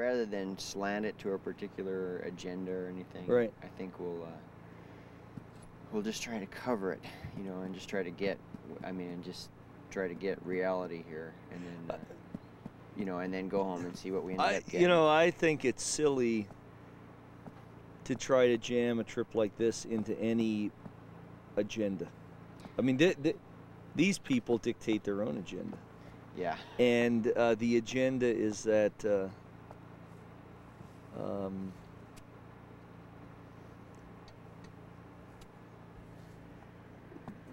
rather than slant it to a particular agenda or anything, Right. I think we'll uh, we'll just try to cover it, you know, and just try to get. I mean, and just try to get reality here, and then. Uh, you know, and then go home and see what we end I, up getting. you know, I think it's silly to try to jam a trip like this into any agenda. I mean, th- th- these people dictate their own agenda, yeah, and uh, the agenda is that. Uh, um,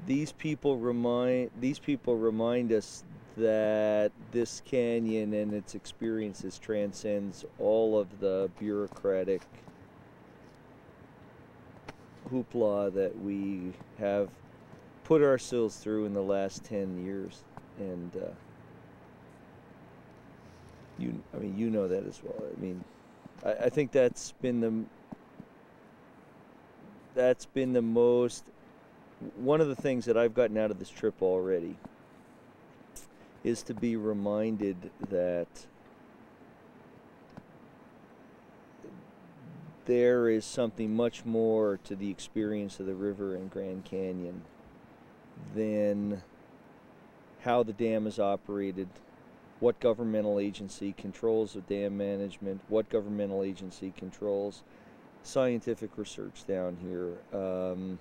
these people remind these people remind us that this canyon and its experiences transcends all of the bureaucratic hoopla that we have put ourselves through in the last 10 years. And uh, you I mean you know that as well. I mean I, I think that's been the that's been the most one of the things that I've gotten out of this trip already is to be reminded that there is something much more to the experience of the river and Grand Canyon than how the dam is operated, what governmental agency controls the dam management, what governmental agency controls scientific research down here, um,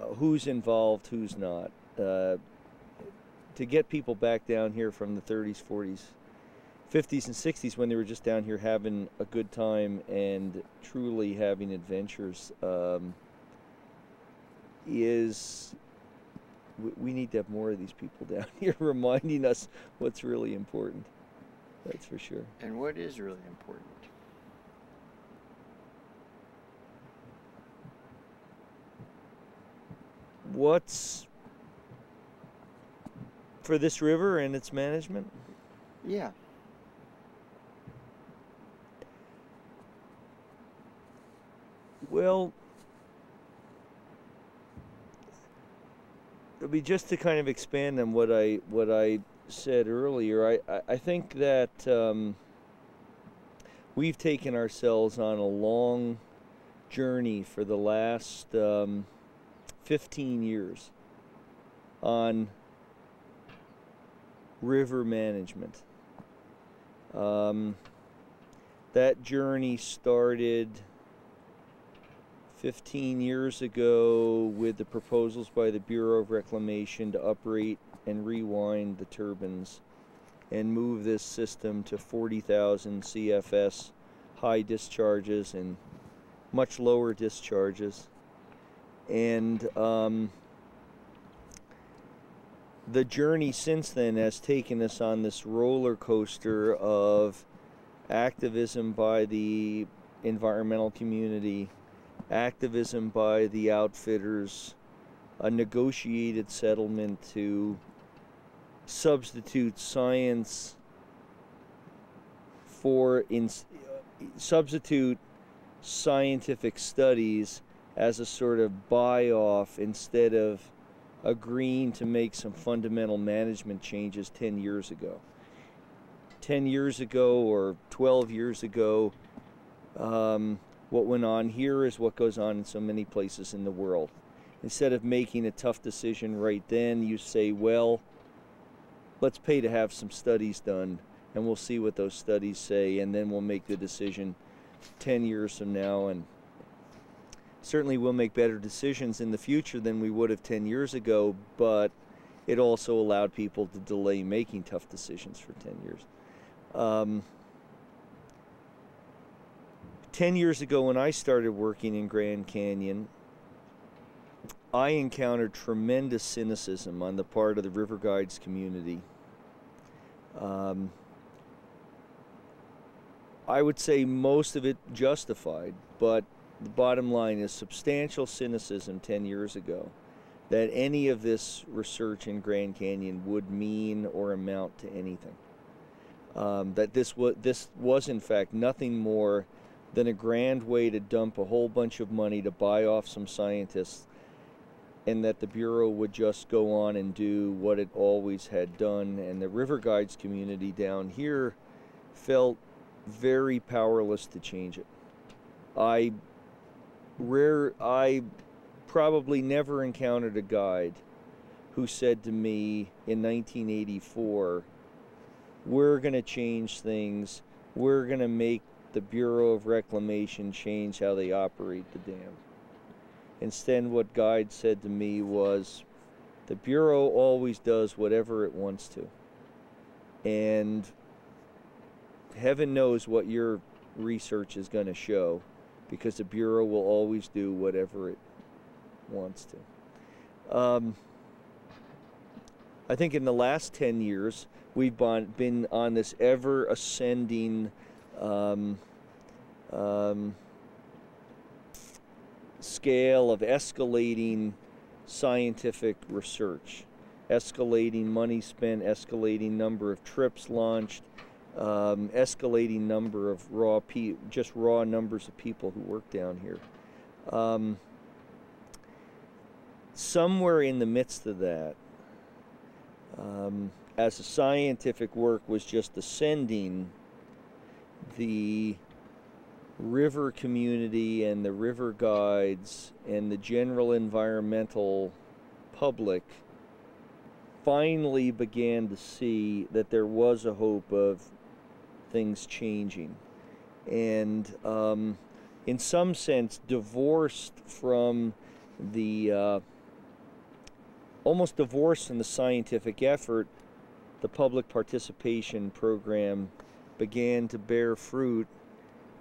uh, who's involved, who's not. Uh, to get people back down here from the 30s, 40s, 50s, and 60s when they were just down here having a good time and truly having adventures um, is we, we need to have more of these people down here reminding us what's really important. That's for sure. and what is really important? What's for this river and its management? Yeah, Well, I mean, just to kind of expand on what I what I said earlier, I I, think that um, we've taken ourselves on a long journey for the last um, 15 years on river management. Um, that journey started 15 years ago with the proposals by the Bureau of Reclamation to uprate and rewind the turbines and move this system to 40,000 CFS high discharges and much lower discharges. And um, the journey since then has taken us on this roller coaster of activism by the environmental community, activism by the outfitters, a negotiated settlement to substitute science for in, substitute scientific studies as a sort of buy off instead of agreeing to make some fundamental management changes 10 years ago. 10 years ago or 12 years ago, um, what went on here is what goes on in so many places in the world. Instead of making a tough decision right then, you say, well, let's pay to have some studies done and we'll see what those studies say and then we'll make the decision 10 years from now and certainly we'll make better decisions in the future than we would have 10 years ago but it also allowed people to delay making tough decisions for 10 years um, 10 years ago when i started working in grand canyon i encountered tremendous cynicism on the part of the river guides community um, I would say most of it justified, but the bottom line is substantial cynicism 10 years ago that any of this research in Grand Canyon would mean or amount to anything. Um, that this was this was in fact nothing more than a grand way to dump a whole bunch of money to buy off some scientists and that the bureau would just go on and do what it always had done and the river guides community down here felt very powerless to change it. I rare I probably never encountered a guide who said to me in 1984, "We're going to change things. We're going to make the Bureau of Reclamation change how they operate the dam." Instead, what guide said to me was, "The Bureau always does whatever it wants to." And heaven knows what your research is going to show because the Bureau will always do whatever it wants to. Um, I think in the last 10 years, we've been on this ever ascending um, um, scale of escalating scientific research, escalating money spent, escalating number of trips launched, um, escalating number of raw pe- just raw numbers of people who work down here. Um, somewhere in the midst of that, um, as the scientific work was just ascending, the river community and the river guides and the general environmental public finally began to see that there was a hope of things changing. And um, in some sense, divorced from the uh, almost divorced from the scientific effort, the public participation program began to bear fruit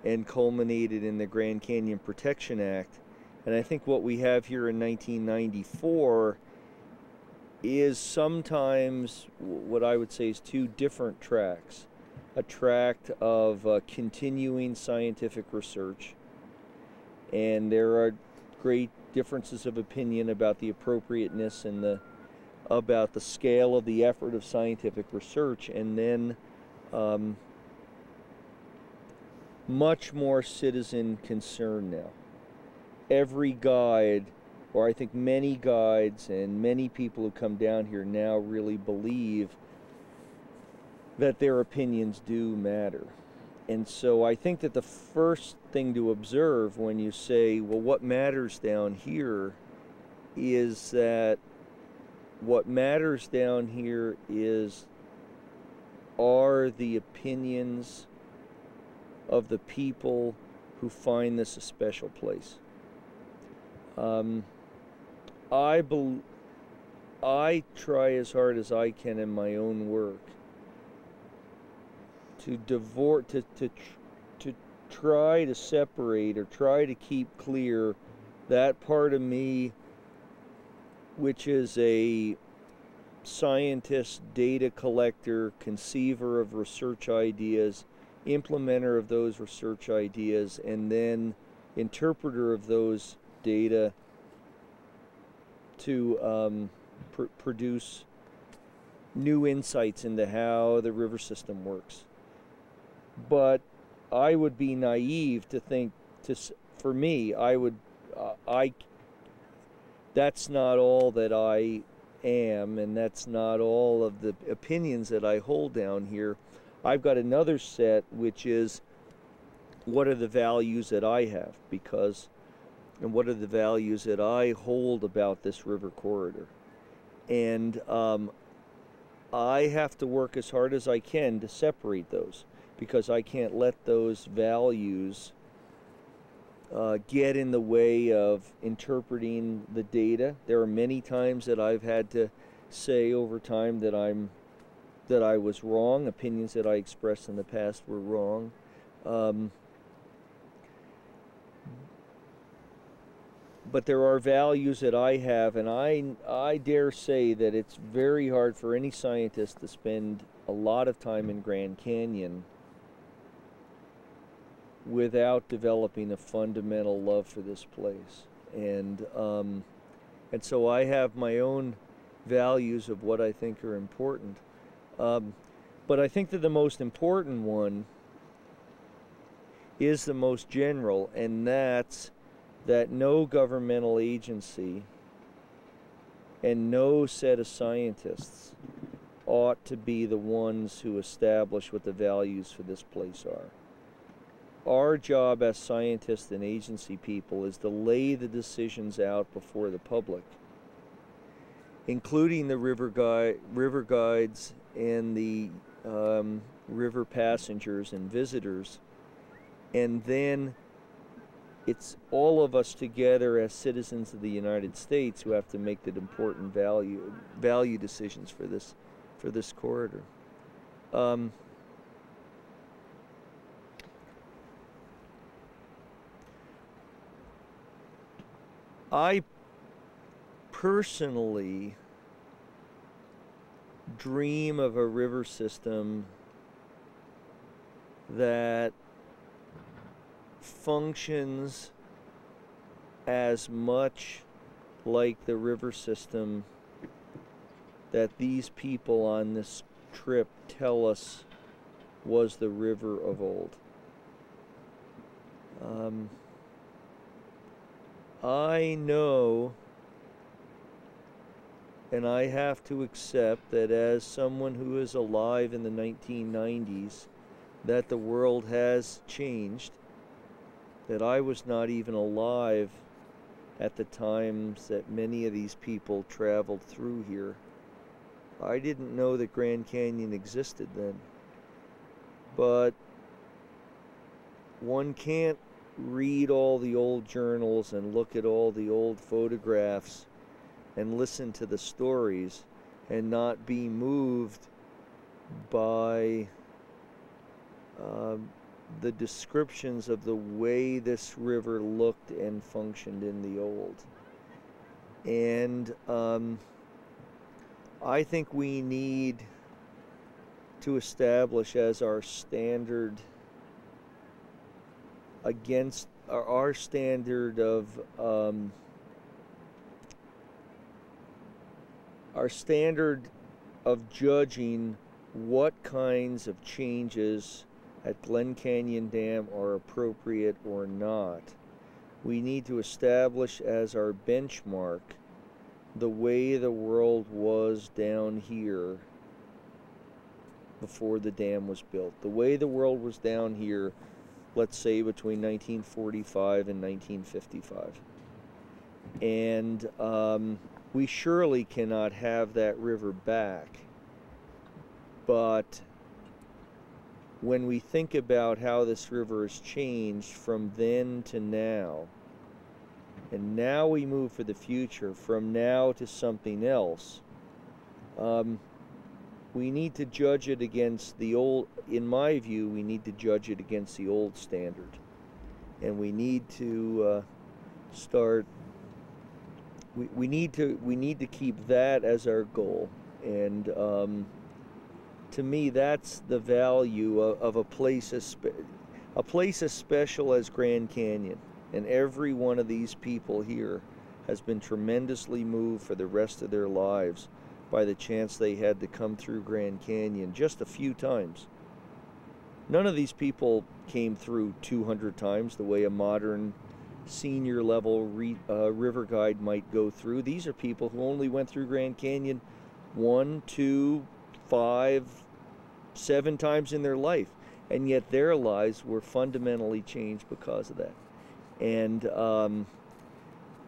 and culminated in the Grand Canyon Protection Act. And I think what we have here in 1994 is sometimes what I would say is two different tracks a tract of uh, continuing scientific research, and there are great differences of opinion about the appropriateness and the about the scale of the effort of scientific research, and then um, much more citizen concern now. Every guide, or I think many guides and many people who come down here now really believe that their opinions do matter. And so I think that the first thing to observe when you say, well, what matters down here is that what matters down here is are the opinions of the people who find this a special place. Um, I, I try as hard as I can in my own work to divorce to to to try to separate or try to keep clear that part of me which is a scientist, data collector, conceiver of research ideas, implementer of those research ideas, and then interpreter of those data to um, pr- produce new insights into how the river system works but I would be naive to think to for me I would uh, I that's not all that I am and that's not all of the opinions that I hold down here. I've got another set which is what are the values that I have because and what are the values that I hold about this river corridor. And um, I have to work as hard as I can to separate those because I can't let those values uh, get in the way of interpreting the data. There are many times that I've had to say over time that I'm that I was wrong. Opinions that I expressed in the past were wrong. Um, but there are values that I have, and I I dare say that it's very hard for any scientist to spend a lot of time in Grand Canyon without developing a fundamental love for this place. And um, and so I have my own values of what I think are important. Um, but I think that the most important one is the most general, and that's that no governmental agency and no set of scientists ought to be the ones who establish what the values for this place are. Our job as scientists and agency people is to lay the decisions out before the public, including the river, guide, river guides and the um, river passengers and visitors. And then it's all of us together as citizens of the United States who have to make the important value value decisions for this for this corridor. Um, I personally dream of a river system that functions as much like the river system that these people on this trip tell us was the river of old. Um, I know and I have to accept that as someone who is alive in the 1990s, that the world has changed, that I was not even alive at the times that many of these people traveled through here. I didn't know that Grand Canyon existed then. But one can't read all the old journals and look at all the old photographs and listen to the stories and not be moved by um, the descriptions of the way this river looked and functioned in the old. And um, I think we need to establish as our standard against our, our standard of um, our standard of judging what kinds of changes at Glen Canyon Dam are appropriate or not. We need to establish as our benchmark the way the world was down here before the dam was built. The way the world was down here let's say between 1945 and 1955. And um, we surely cannot have that river back. But when we think about how this river has changed from then to now, and now we move for the future, from now to something else, um, we need to judge it against the old in my view we need to judge it against the old standard and we need to uh, start we, we need to we need to keep that as our goal and um, to me that's the value of, of a place as a place as special as Grand Canyon and every one of these people here has been tremendously moved for the rest of their lives by the chance they had to come through Grand Canyon just a few times. None of these people came through 200 times the way a modern senior level re, uh, river guide might go through. These are people who only went through Grand Canyon one, two, five, seven times in their life. And yet their lives were fundamentally changed because of that. And um,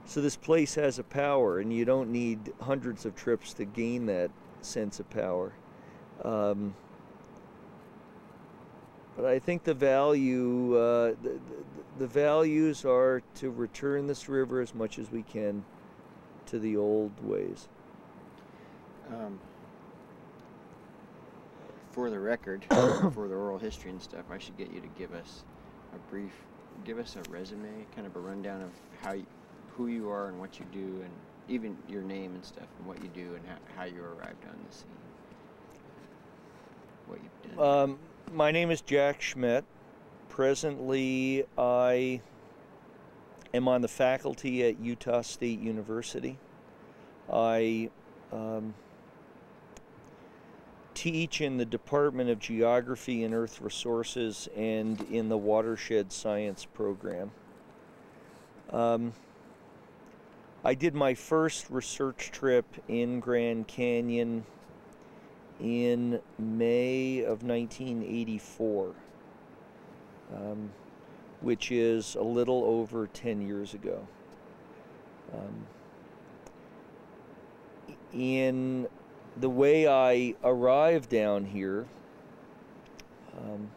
so this place has a power, and you don't need hundreds of trips to gain that sense of power. Um, but I think the value, uh, the, the, values are to return this river as much as we can to the old ways. Um, for the record, for the oral history and stuff, I should get you to give us a brief, give us a resume, kind of a rundown of how you, who you are and what you do, and even your name and stuff, and what you do, and how, how you arrived on the scene. What you've done. Um, my name is Jack Schmidt. Presently, I am on the faculty at Utah State University. I um, teach in the Department of Geography and Earth Resources and in the Watershed Science program. Um, I did my first research trip in Grand Canyon in May of 1984, um, which is a little over 10 years ago. Um, in the way I arrived down here um,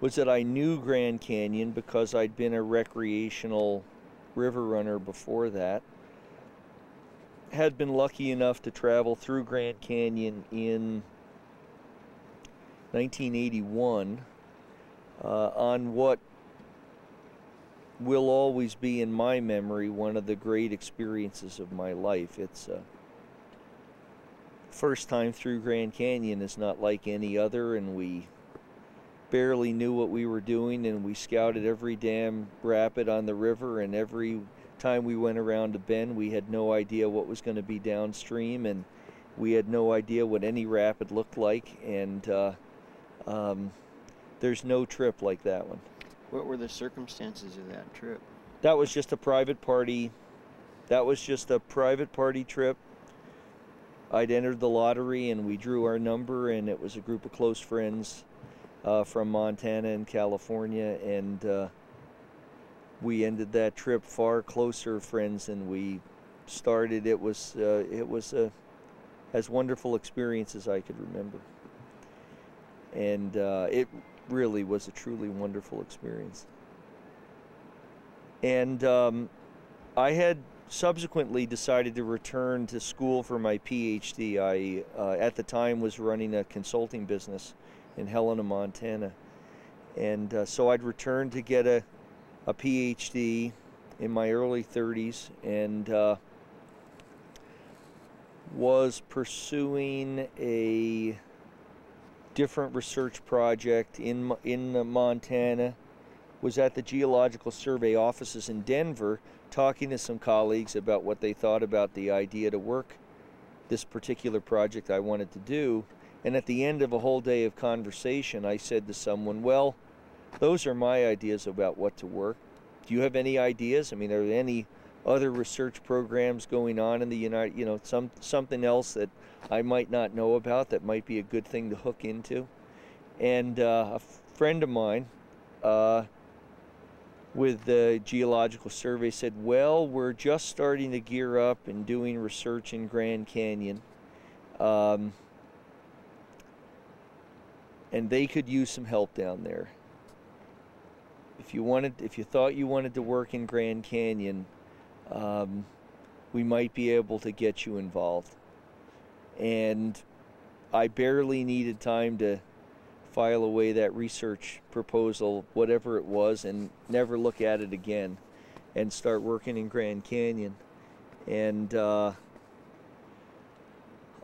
was that I knew Grand Canyon because I'd been a recreational river runner before that. Had been lucky enough to travel through Grand Canyon in 1981 uh, on what will always be in my memory one of the great experiences of my life. It's uh, first time through Grand Canyon is not like any other, and we barely knew what we were doing, and we scouted every damn rapid on the river, and every time we went around a bend, we had no idea what was going to be downstream, and we had no idea what any rapid looked like, and uh, um, there's no trip like that one. What were the circumstances of that trip? That was just a private party. That was just a private party trip. I'd entered the lottery and we drew our number, and it was a group of close friends uh, from Montana and California, and uh, we ended that trip far closer friends than we started. It was uh, it was a as wonderful experience as I could remember, and uh, it really was a truly wonderful experience. And um, I had subsequently decided to return to school for my PhD. I, uh, at the time, was running a consulting business in Helena, Montana. And uh, so I'd returned to get a, a PhD in my early 30s and uh, was pursuing a different research project in, in uh, Montana. Was at the Geological Survey offices in Denver talking to some colleagues about what they thought about the idea to work this particular project I wanted to do. And at the end of a whole day of conversation, I said to someone, Well, those are my ideas about what to work. Do you have any ideas? I mean, are there any other research programs going on in the United, you know, some something else that I might not know about that might be a good thing to hook into? And uh, a friend of mine uh, with the Geological Survey said, Well, we're just starting to gear up and doing research in Grand Canyon. Um, and they could use some help down there. If you wanted, if you thought you wanted to work in Grand Canyon, um, we might be able to get you involved. And I barely needed time to file away that research proposal, whatever it was, and never look at it again, and start working in Grand Canyon. And uh,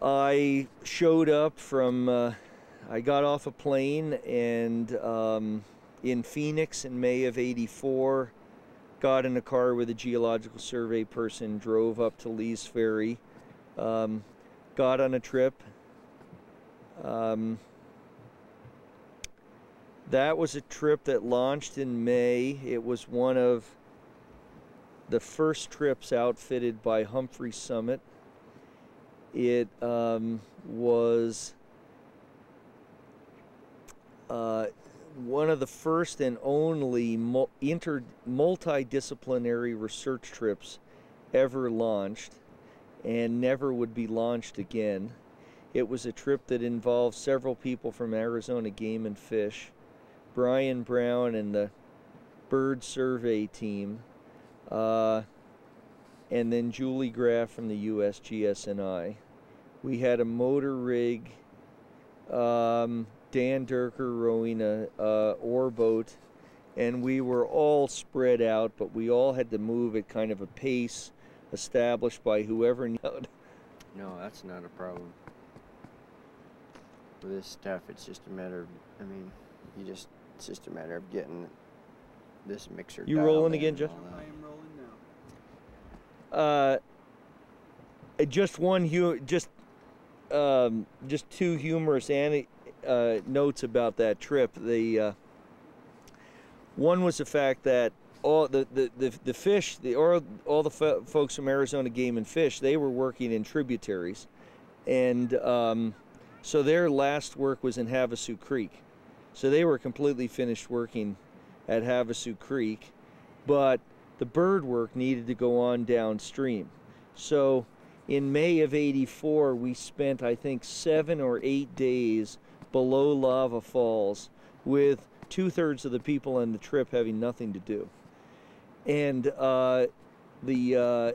I showed up from. Uh, I got off a plane and um, in Phoenix in May of 84, got in a car with a geological survey person, drove up to Lee's Ferry, um, got on a trip. Um, that was a trip that launched in May. It was one of the first trips outfitted by Humphrey Summit. It um, was uh, one of the first and only inter multidisciplinary research trips ever launched and never would be launched again. It was a trip that involved several people from Arizona Game and Fish, Brian Brown and the bird survey team, uh, and then Julie Graf from the USGS&I. We had a motor rig, um, Dan Dierker rowing a, a oar boat, and we were all spread out, but we all had to move at kind of a pace established by whoever knew. No, that's not a problem. With this stuff, it's just a matter of, I mean, you just, it's just a matter of getting this mixer. You rolling again, Jeff? I am rolling now. Uh, just one, hu- just, um, just two humorous ane- uh, notes about that trip. The uh, one was the fact that all the, the, the, the fish, the all, all the fo- folks from Arizona Game and Fish, they were working in tributaries, and um, So their last work was in Havasu Creek. So they were completely finished working at Havasu Creek, but the bird work needed to go on downstream. So in May of 84, we spent, I think, seven or eight days below Lava Falls with two thirds of the people on the trip having nothing to do. And uh, the uh,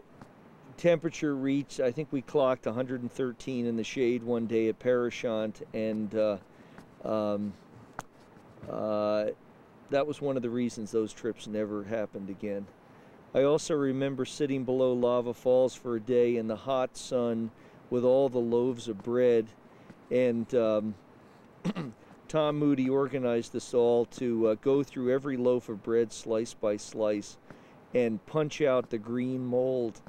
temperature reached, I think we clocked 113 in the shade one day at Parashant, and uh, um, uh, that was one of the reasons those trips never happened again. I also remember sitting below Lava Falls for a day in the hot sun with all the loaves of bread, and um, Tom Moody organized us all to uh, go through every loaf of bread slice by slice and punch out the green mold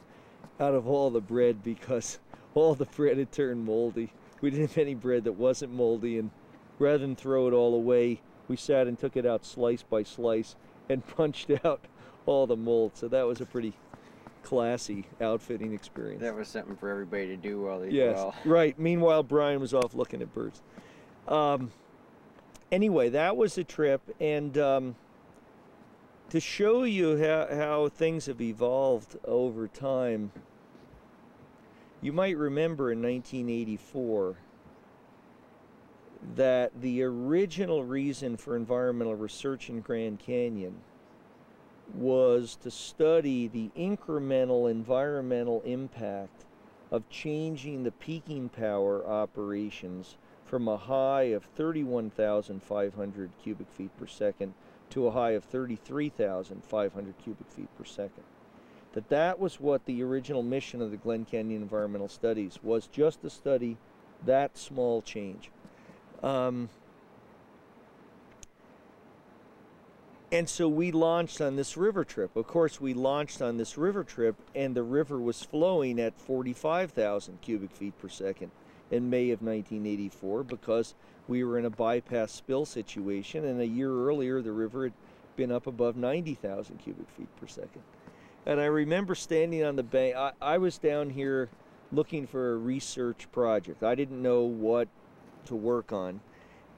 out of all the bread because all the bread had turned moldy. We didn't have any bread that wasn't moldy, and rather than throw it all away, we sat and took it out slice by slice and punched out all the mold. So that was a pretty classy outfitting experience. That was something for everybody to do while they yes, well. right. Meanwhile, Brian was off looking at birds. Um, anyway, that was a trip, and um, to show you how, how things have evolved over time, you might remember in 1984 that the original reason for environmental research in Grand Canyon was to study the incremental environmental impact of changing the peaking power operations from a high of 31,500 cubic feet per second to a high of 33,500 cubic feet per second. That that was what the original mission of the Glen Canyon Environmental Studies was just to study that small change. Um, and so we launched on this river trip. Of course, we launched on this river trip, and the river was flowing at 45,000 cubic feet per second in May of 1984 because we were in a bypass spill situation, and a year earlier the river had been up above 90,000 cubic feet per second. And I remember standing on the bank. I, I was down here looking for a research project. I didn't know what to work on.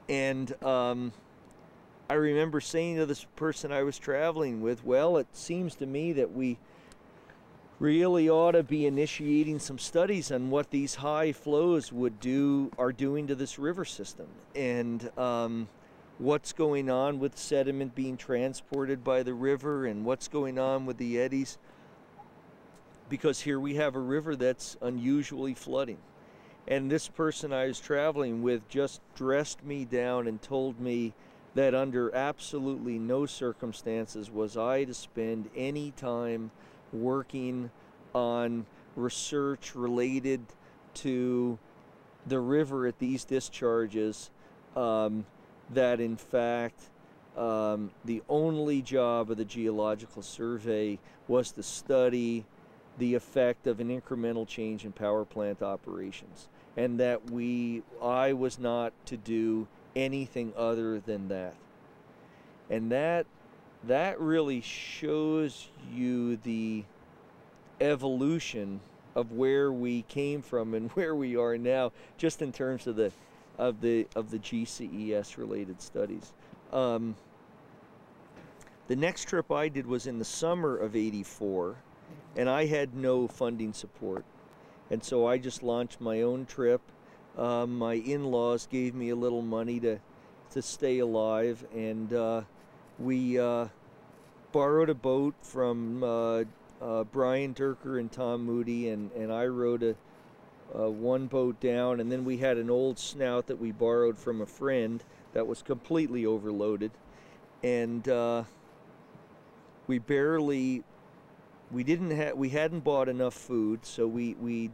And um, I remember saying to this person I was traveling with, well, it seems to me that we really ought to be initiating some studies on what these high flows would do are doing to this river system. And um, what's going on with sediment being transported by the river and what's going on with the eddies. Because here we have a river that's unusually flooding. And this person I was traveling with just dressed me down and told me that under absolutely no circumstances was I to spend any time working on research related to the river at these discharges um, that in fact um, the only job of the geological survey was to study the effect of an incremental change in power plant operations and that we I was not to do anything other than that. And that that really shows you the evolution of where we came from and where we are now, just in terms of the of the of the GCES related studies. Um, the next trip I did was in the summer of '84, and I had no funding support, and so I just launched my own trip. Um, my in-laws gave me a little money to to stay alive, and uh, we uh, borrowed a boat from uh, uh, Brian Dierker and Tom Moody, and, and I rowed a, uh, one boat down, and then we had an old snout that we borrowed from a friend that was completely overloaded, and uh, we barely, we didn't have, we hadn't bought enough food, so we we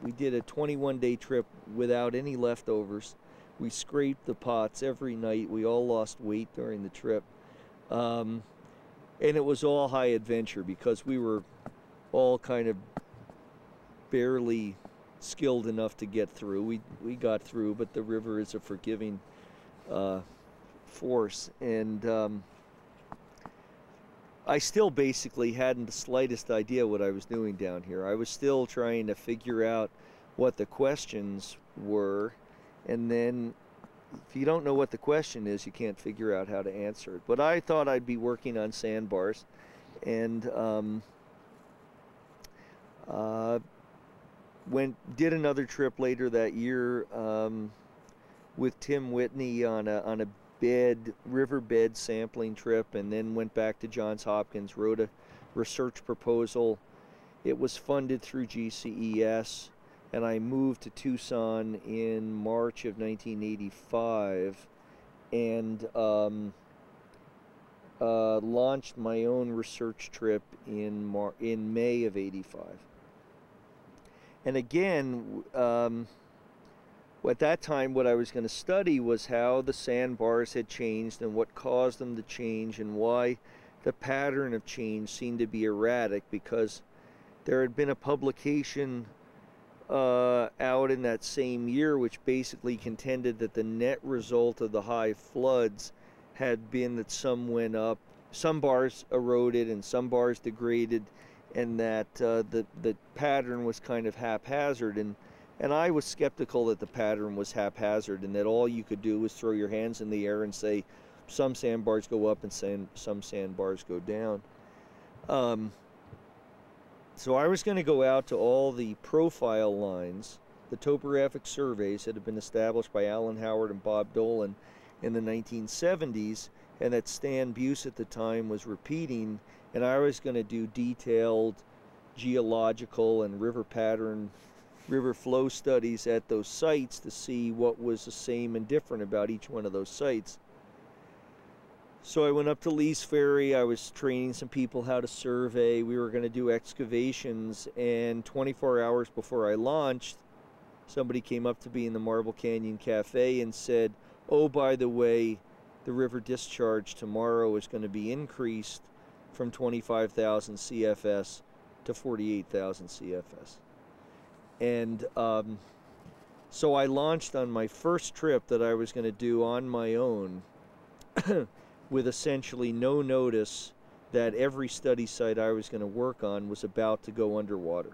we did a 21 day trip without any leftovers. We scraped the pots every night. We all lost weight during the trip. Um, and it was all high adventure because we were all kind of barely skilled enough to get through. We we got through, but the river is a forgiving uh, force, and um, I still basically hadn't the slightest idea what I was doing down here. I was still trying to figure out what the questions were, and then if you don't know what the question is, you can't figure out how to answer it. But I thought I'd be working on sandbars, and um, uh, went did another trip later that year um, with Tim Whitney on a on a bed riverbed sampling trip, and then went back to Johns Hopkins, wrote a research proposal. It was funded through GCES, and I moved to Tucson in March of 1985, and um, uh, launched my own research trip in Mar- in May of '85. And again, um, at that time, what I was going to study was how the sandbars had changed and what caused them to change and why the pattern of change seemed to be erratic because there had been a publication uh, out in that same year which basically contended that the net result of the high floods had been that some went up, some bars eroded and some bars degraded and that uh, the the pattern was kind of haphazard and and I was skeptical that the pattern was haphazard and that all you could do was throw your hands in the air and say some sandbars go up and sand, some sandbars go down. Um, so I was going to go out to all the profile lines, the topographic surveys that had been established by Alan Howard and Bob Dolan in the 1970s and that Stan Beus at the time was repeating and I was going to do detailed geological and river pattern, river flow studies at those sites to see what was the same and different about each one of those sites. So I went up to Lee's Ferry. I was training some people how to survey. We were going to do excavations, and 24 hours before I launched, somebody came up to me in the Marble Canyon Cafe and said, "Oh, by the way, the river discharge tomorrow is going to be increased from 25,000 CFS to 48,000 CFS. And um, so I launched on my first trip that I was going to do on my own with essentially no notice that every study site I was going to work on was about to go underwater.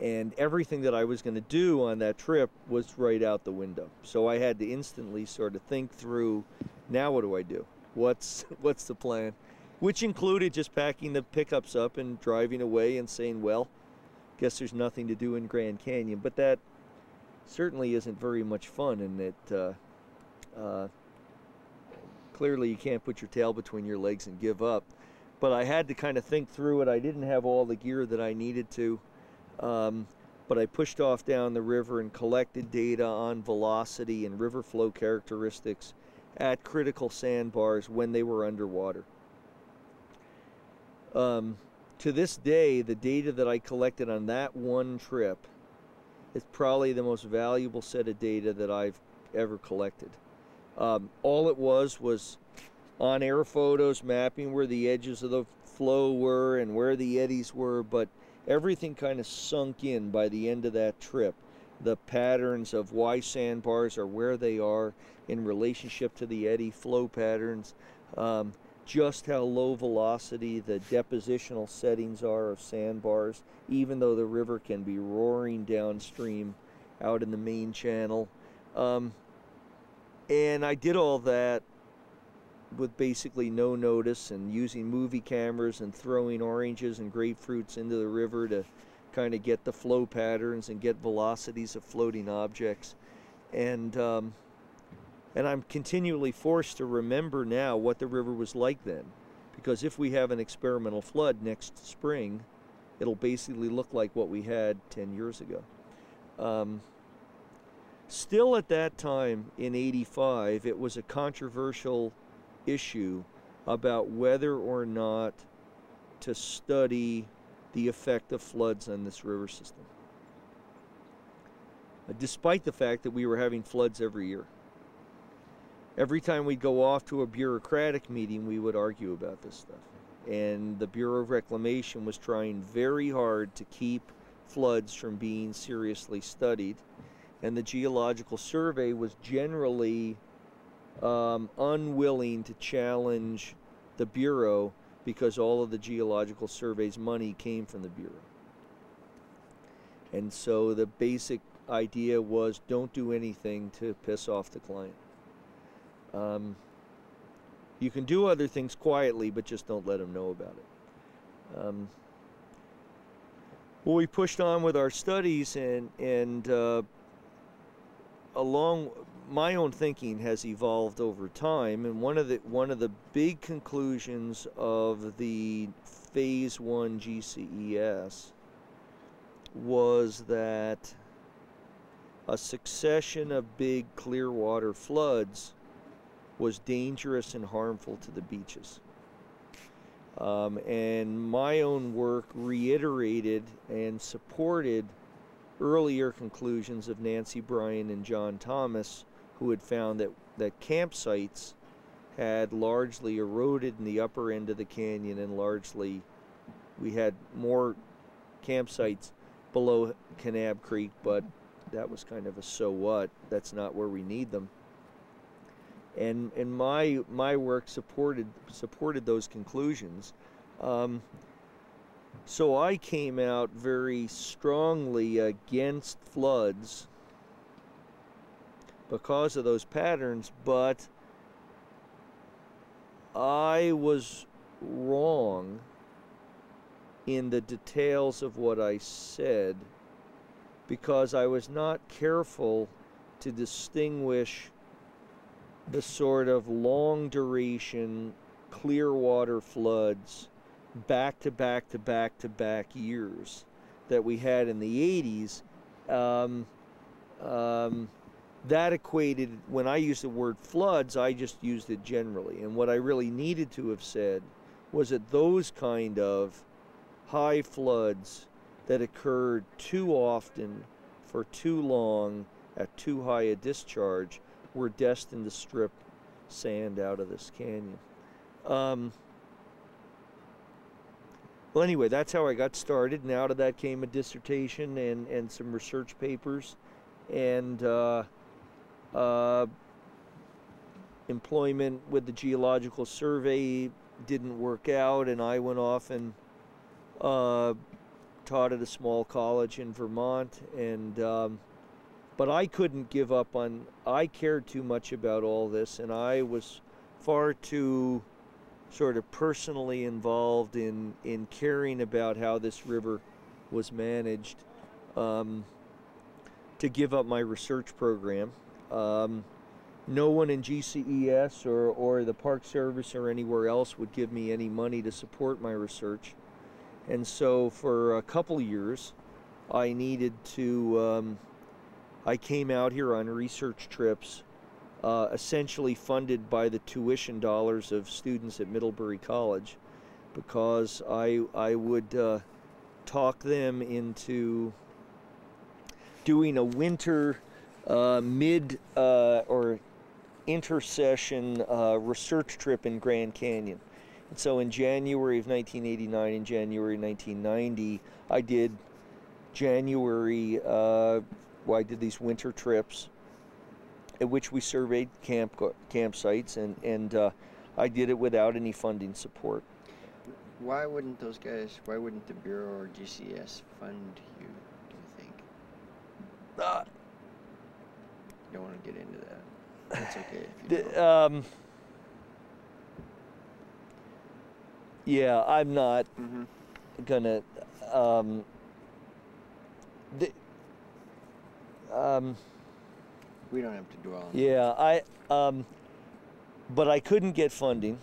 And everything that I was going to do on that trip was right out the window. So I had to instantly sort of think through now what do I do? What's what's the plan? which included just packing the pickups up and driving away and saying, well, guess there's nothing to do in Grand Canyon. But that certainly isn't very much fun, and it uh, uh, clearly you can't put your tail between your legs and give up. But I had to kind of think through it. I didn't have all the gear that I needed to. Um, but I pushed off down the river and collected data on velocity and river flow characteristics at critical sandbars when they were underwater. Um, to this day, the data that I collected on that one trip is probably the most valuable set of data that I've ever collected. Um, all it was was on air photos mapping where the edges of the flow were and where the eddies were, but everything kind of sunk in by the end of that trip. The patterns of why sandbars are where they are in relationship to the eddy flow patterns. Um, just how low velocity the depositional settings are of sandbars, even though the river can be roaring downstream out in the main channel. Um, and I did all that with basically no notice and using movie cameras and throwing oranges and grapefruits into the river to kind of get the flow patterns and get velocities of floating objects. And um, and I'm continually forced to remember now what the river was like then. Because if we have an experimental flood next spring, it'll basically look like what we had 10 years ago. Um, still at that time in 85, it was a controversial issue about whether or not to study the effect of floods on this river system. Uh, despite the fact that we were having floods every year every time we'd go off to a bureaucratic meeting, we would argue about this stuff. And the Bureau of Reclamation was trying very hard to keep floods from being seriously studied. And the Geological Survey was generally um, unwilling to challenge the Bureau because all of the Geological Survey's money came from the Bureau. And so the basic idea was don't do anything to piss off the client. Um, you can do other things quietly, but just don't let them know about it. Um, well, we pushed on with our studies, and and uh, along my own thinking has evolved over time, and one of the one of the big conclusions of the phase one GCES was that a succession of big clear water floods was dangerous and harmful to the beaches. Um, and my own work reiterated and supported earlier conclusions of Nancy Brian and John Thomas, who had found that, that campsites had largely eroded in the upper end of the canyon and largely we had more campsites below Kanab Creek, but that was kind of a so what. That's not where we need them. And and my my work supported supported those conclusions. Um, so I came out very strongly against floods because of those patterns, but I was wrong in the details of what I said because I was not careful to distinguish the sort of long duration clear water floods back to back to back to back years that we had in the 80s. Um, um, that equated, when I used the word floods, I just used it generally. And what I really needed to have said was that those kind of high floods that occurred too often for too long at too high a discharge were destined to strip sand out of this canyon. Um, well, anyway, that's how I got started, and out of that came a dissertation and, and some research papers, and uh, uh, employment with the Geological Survey didn't work out, and I went off and uh, taught at a small college in Vermont, and um, but I couldn't give up on. I cared too much about all this, and I was far too sort of personally involved in in caring about how this river was managed um, to give up my research program. Um, no one in GCES or, or the Park Service or anywhere else would give me any money to support my research. And so for a couple years, I needed to, um, I came out here on research trips, uh, essentially funded by the tuition dollars of students at Middlebury College, because I, I would uh, talk them into doing a winter uh, mid uh, or intersession uh, research trip in Grand Canyon. And so in January of 1989 and January 1990, I did January, uh, well, I did these winter trips at which we surveyed camp campsites, and, and uh, I did it without any funding support. Why wouldn't those guys, why wouldn't the Bureau or GCS fund you, do you think? Uh, you don't want to get into that. That's okay the, um, yeah, I'm not mm-hmm. gonna. Um, the, um, we don't have to dwell on yeah, I. Um, but I couldn't get funding,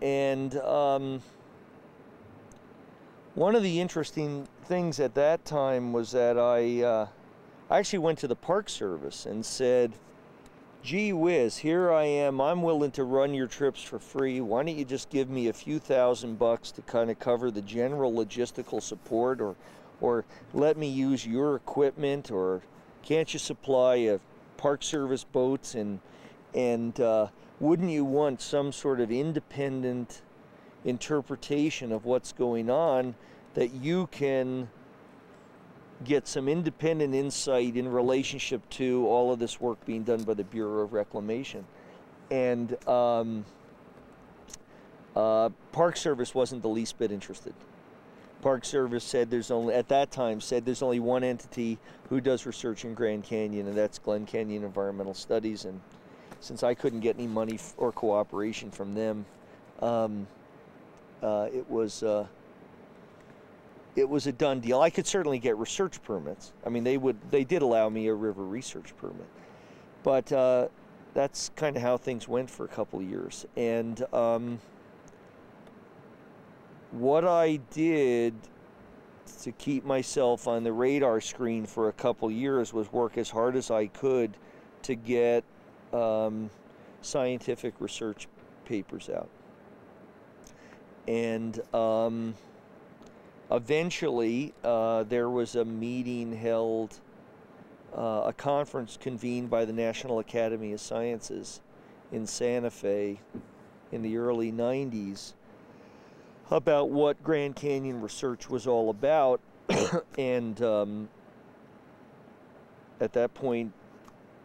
and um, one of the interesting things at that time was that I, uh, I actually went to the Park Service and said, gee whiz, here I am. I'm willing to run your trips for free. Why don't you just give me a few thousand bucks to kind of cover the general logistical support or or let me use your equipment or can't you supply a park service boats and and uh, wouldn't you want some sort of independent interpretation of what's going on that you can get some independent insight in relationship to all of this work being done by the Bureau of Reclamation. And um, uh, Park Service wasn't the least bit interested. Park Service said there's only at that time said there's only one entity who does research in Grand Canyon, and that's Glen Canyon Environmental Studies. And since I couldn't get any money or cooperation from them, um, uh, it was uh, it was a done deal. I could certainly get research permits. I mean, they would they did allow me a river research permit, but uh, that's kind of how things went for a couple years. And um, what I did to keep myself on the radar screen for a couple years was work as hard as I could to get um, scientific research papers out. And um, eventually, uh, there was a meeting held, uh, a conference convened by the National Academy of Sciences in Santa Fe in the early 90s about what Grand Canyon research was all about. and um, at that point,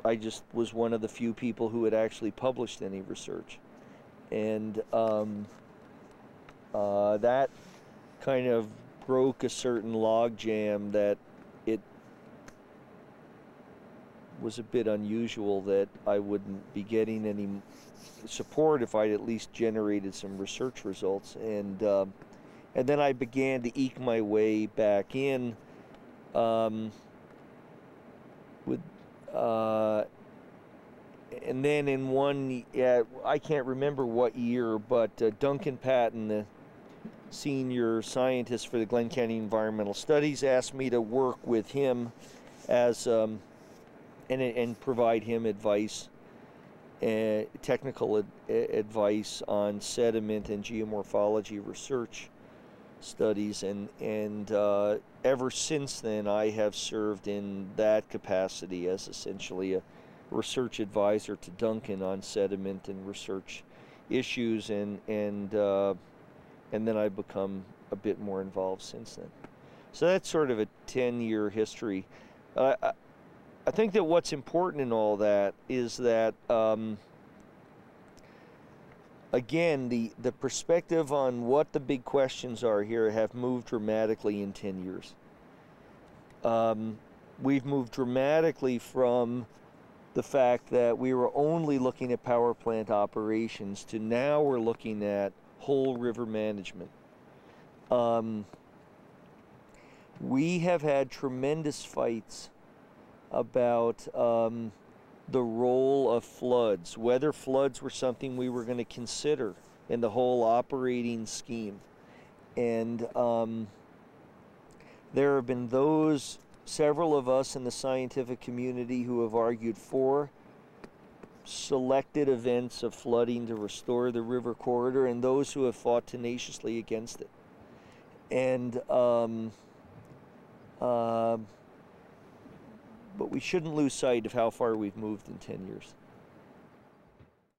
I just was one of the few people who had actually published any research. And um, uh, that kind of broke a certain logjam that it was a bit unusual that I wouldn't be getting any support if I'd at least generated some research results. And um, and then I began to eke my way back in um, with. Uh, and then in one, yeah, I can't remember what year, but uh, Duncan Patten, the senior scientist for the Glen Canyon Environmental Studies, asked me to work with him as um, and and provide him advice uh, technical ad- advice on sediment and geomorphology research studies, and and uh, ever since then I have served in that capacity as essentially a research advisor to Duncan on sediment and research issues, and and uh, and then I've become a bit more involved since then. So that's sort of a ten-year history. Uh, I think that what's important in all that is that, um, again, the, the perspective on what the big questions are here have moved dramatically in 10 years. Um, we've moved dramatically from the fact that we were only looking at power plant operations to now we're looking at whole river management. Um, we have had tremendous fights about um, the role of floods, whether floods were something we were going to consider in the whole operating scheme. And um, there have been those, several of us in the scientific community, who have argued for selected events of flooding to restore the river corridor, and those who have fought tenaciously against it. And um, uh, but we shouldn't lose sight of how far we've moved in 10 years.